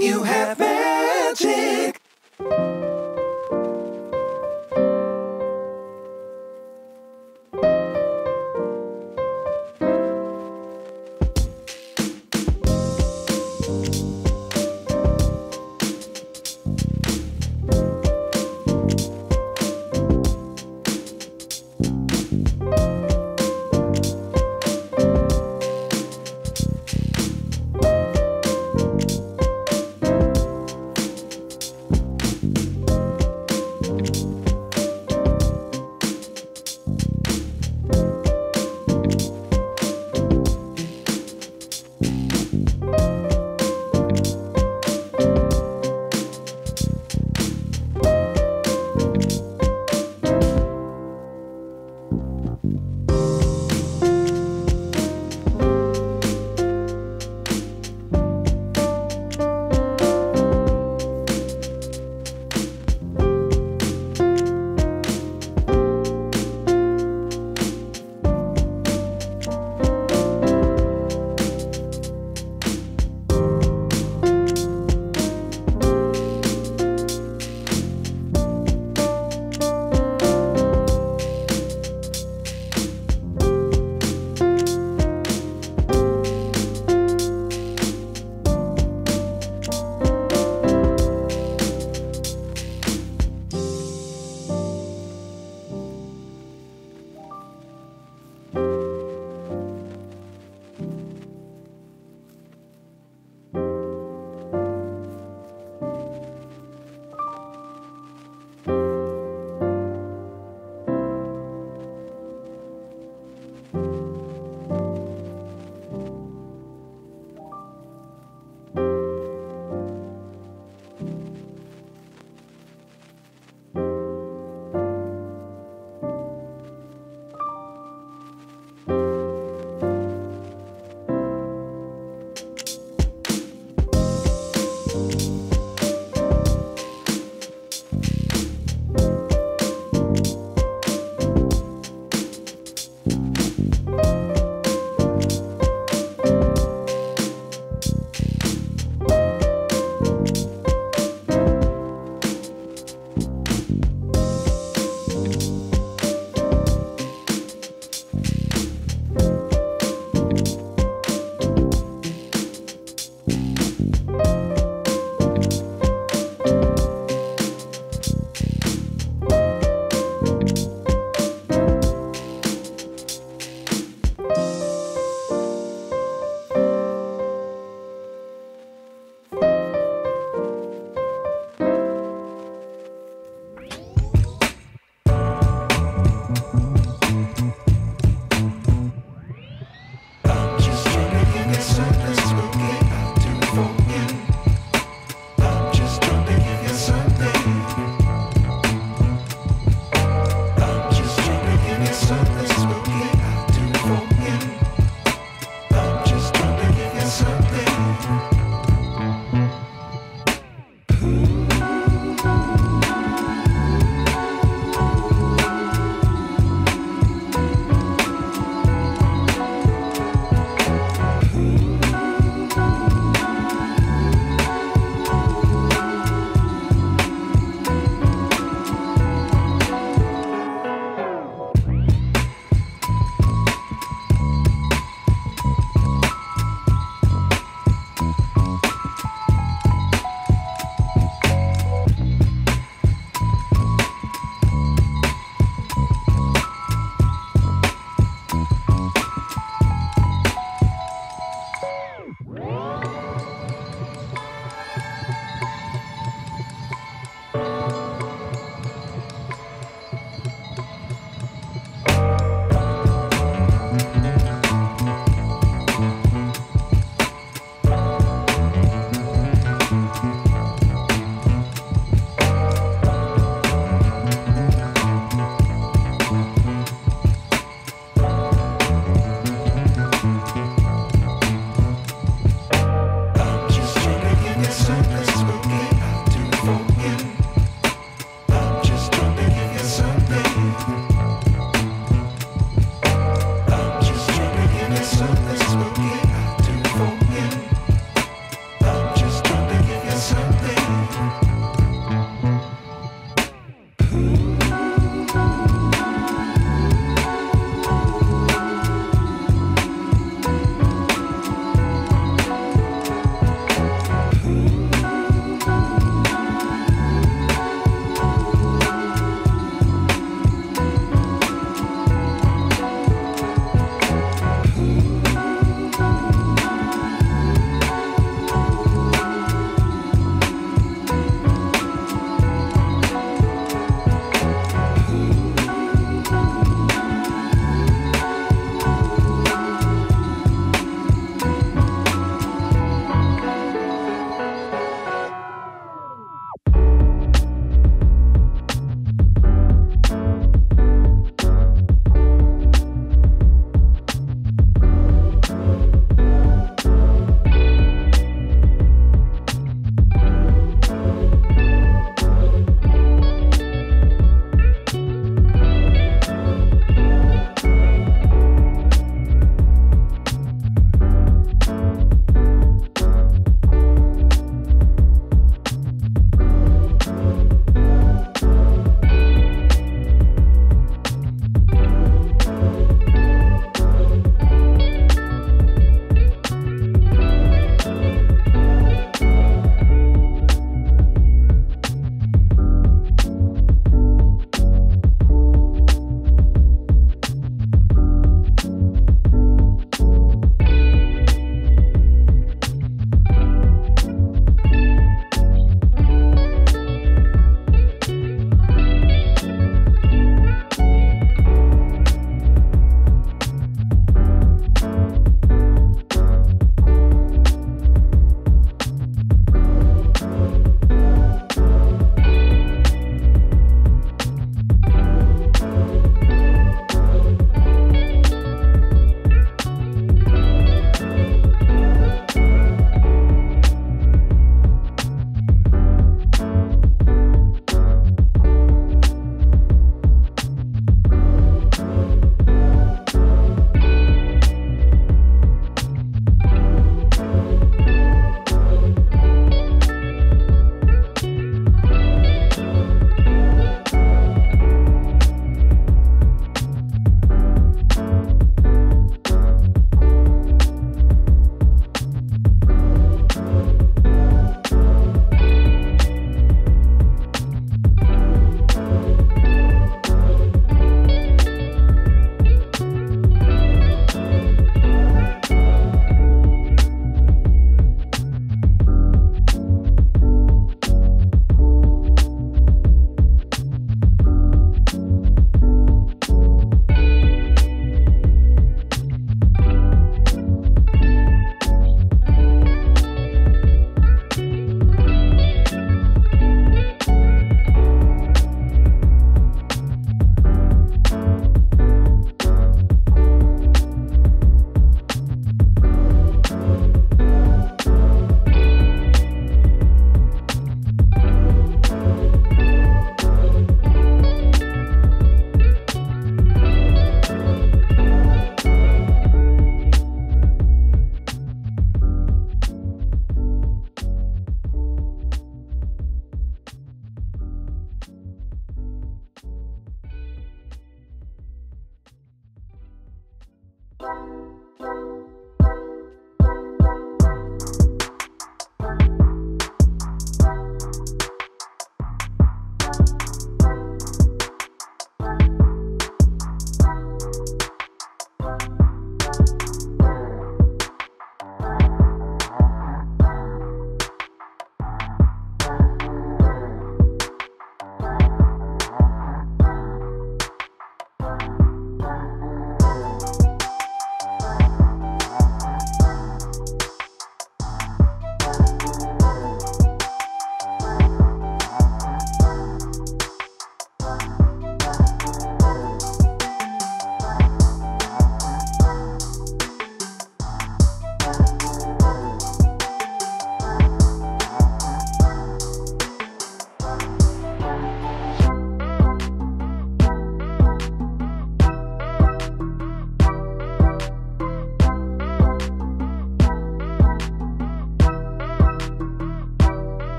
you have been.